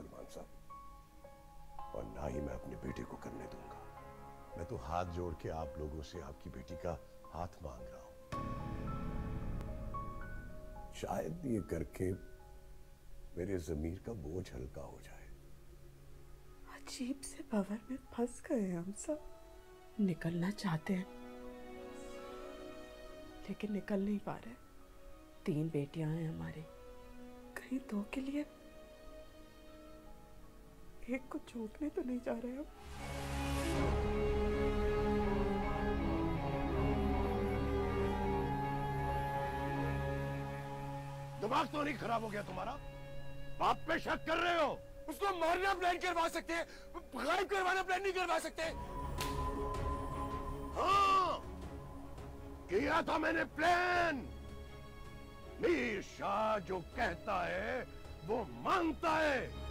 सलमान साहब। और ना ही मैं अपने बेटे को करने दूँगा। मैं तो हाथ जोड़ के आप लोगों से आपकी बेटी का हाथ मांग रहा हूँ। शायद ये करके मेरे जमीर का बोझ हल्का हो जाए। अजीब से भवर में फंस गए हम सब। निकलना चाहते हैं। लेकिन निकल नहीं पा रहे। तीन बेटियाँ हैं हमारी। कहीं दो के लिए एक को छोड़ने तो नहीं जा रहे हो? दिमाग तो नहीं खराब हो गया तुम्हारा? बाप पे शक कर रहे हो? उसको मारना प्लान करवा सकते हैं, गायब करवाना प्लान नहीं करवा सकते। हाँ किया था मैंने प्लान मीर शाह जो कहता है, वो मानता है।